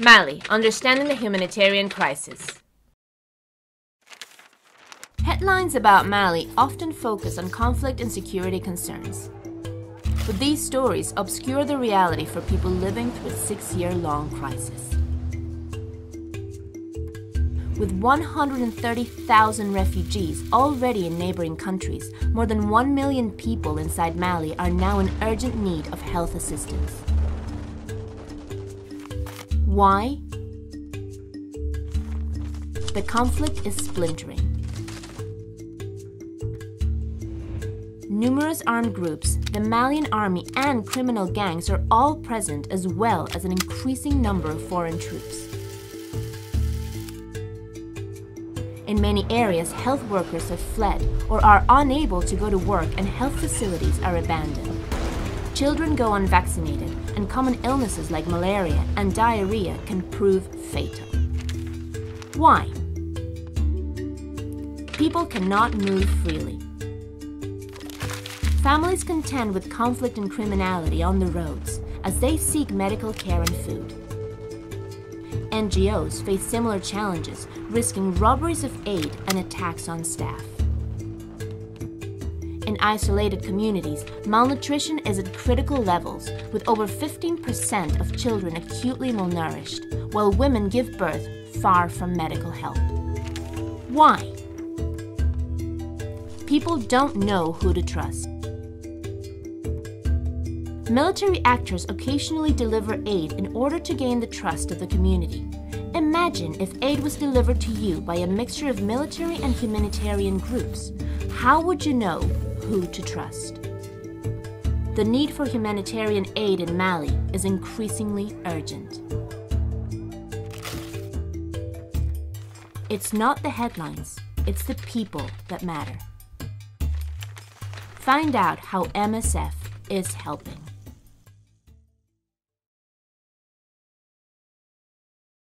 Mali Understanding the Humanitarian Crisis. Headlines about Mali often focus on conflict and security concerns. But these stories obscure the reality for people living through a six year long crisis. With 130,000 refugees already in neighboring countries, more than 1 million people inside Mali are now in urgent need of health assistance. Why? The conflict is splintering. Numerous armed groups, the Malian army, and criminal gangs are all present, as well as an increasing number of foreign troops. In many areas, health workers have fled or are unable to go to work, and health facilities are abandoned. Children go unvaccinated, and common illnesses like malaria and diarrhea can prove fatal. Why? People cannot move freely. Families contend with conflict and criminality on the roads as they seek medical care and food. NGOs face similar challenges, risking robberies of aid and attacks on staff. In isolated communities, malnutrition is at critical levels, with over 15% of children acutely malnourished, while women give birth far from medical help. Why? People don't know who to trust. Military actors occasionally deliver aid in order to gain the trust of the community. Imagine if aid was delivered to you by a mixture of military and humanitarian groups. How would you know who to trust? The need for humanitarian aid in Mali is increasingly urgent. It's not the headlines, it's the people that matter. Find out how MSF is helping.